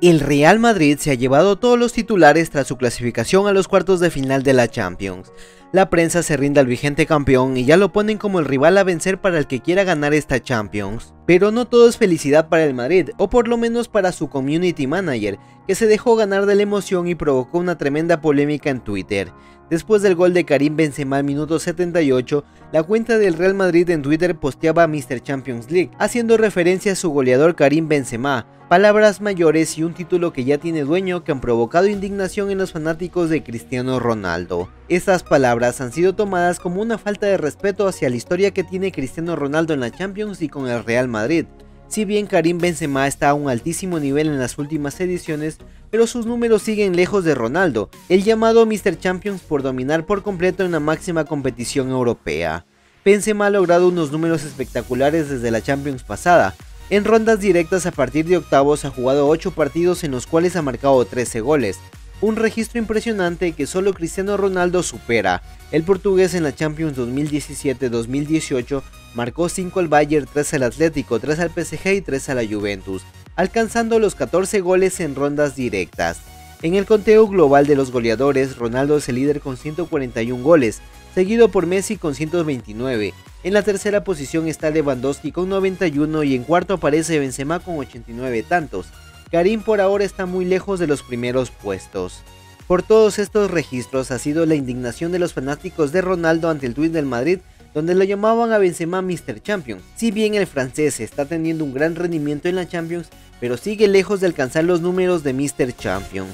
El Real Madrid se ha llevado todos los titulares tras su clasificación a los cuartos de final de la Champions. La prensa se rinde al vigente campeón y ya lo ponen como el rival a vencer para el que quiera ganar esta Champions. Pero no todo es felicidad para el Madrid, o por lo menos para su community manager, que se dejó ganar de la emoción y provocó una tremenda polémica en Twitter. Después del gol de Karim Benzema al minuto 78, la cuenta del Real Madrid en Twitter posteaba a Mr. Champions League, haciendo referencia a su goleador Karim Benzema, palabras mayores y un título que ya tiene dueño que han provocado indignación en los fanáticos de Cristiano Ronaldo. Estas palabras han sido tomadas como una falta de respeto hacia la historia que tiene Cristiano Ronaldo en la Champions y con el Real Madrid. Si bien Karim Benzema está a un altísimo nivel en las últimas ediciones, pero sus números siguen lejos de Ronaldo, el llamado Mr. Champions por dominar por completo en la máxima competición europea. Benzema ha logrado unos números espectaculares desde la Champions pasada. En rondas directas a partir de octavos ha jugado 8 partidos en los cuales ha marcado 13 goles, un registro impresionante que solo Cristiano Ronaldo supera. El portugués en la Champions 2017-2018 marcó 5 al Bayern, 3 al Atlético, 3 al PSG y 3 a la Juventus alcanzando los 14 goles en rondas directas. En el conteo global de los goleadores, Ronaldo es el líder con 141 goles, seguido por Messi con 129. En la tercera posición está Lewandowski con 91 y en cuarto aparece Benzema con 89 tantos. Karim por ahora está muy lejos de los primeros puestos. Por todos estos registros ha sido la indignación de los fanáticos de Ronaldo ante el tuit del Madrid donde lo llamaban a Benzema Mr. Champion. Si bien el francés está teniendo un gran rendimiento en la Champions, pero sigue lejos de alcanzar los números de Mr. Champion.